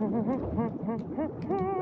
Mm-hmm.